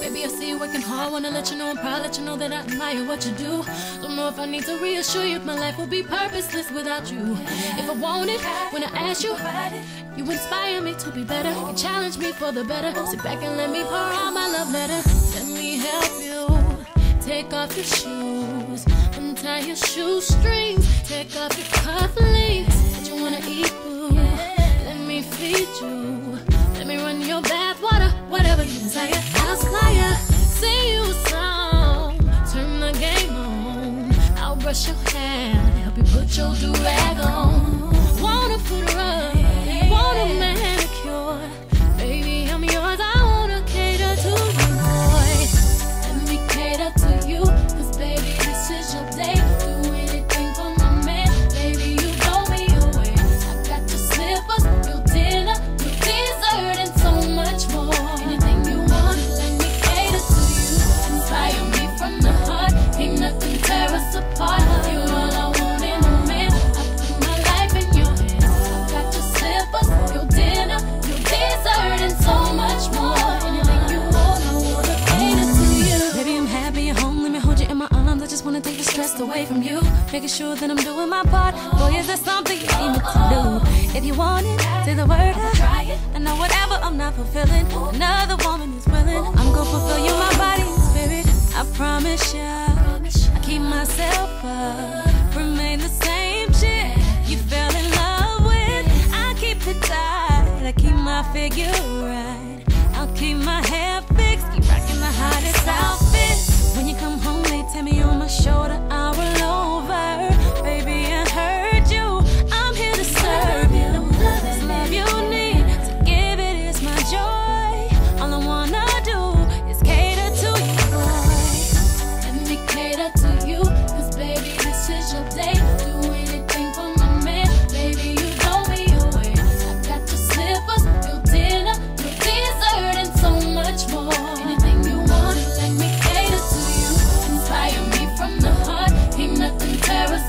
Baby, I see you working hard. Wanna let you know I'm proud. Let you know that I admire what you do. Don't know if I need to reassure you my life would be purposeless without you. If I want it, when I ask you, you inspire me to be better. You challenge me for the better. Sit back and let me pour out my love letter. Take off your shoes, untie your shoestrings, take off your cufflinks. What you wanna eat, boo? Let me feed you. Let me run your bath water, whatever you desire. I'll ya. Sing you a song, turn the game on. I'll brush your hair, help you put your do just wanna take the stress away from you. Making sure that I'm doing my part. Boy, is there something you need me to do? If you want it, say the word. I, I know whatever I'm not fulfilling, another woman is willing. I'm gonna fulfill you, my body and spirit. I promise ya. I keep myself up, remain the same chick you fell in love with. I keep it tight. I keep my figure right. I'll keep my hottest outfit. When you come home, they tell me on my shoulder.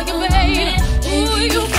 you, babe. Ooh, you.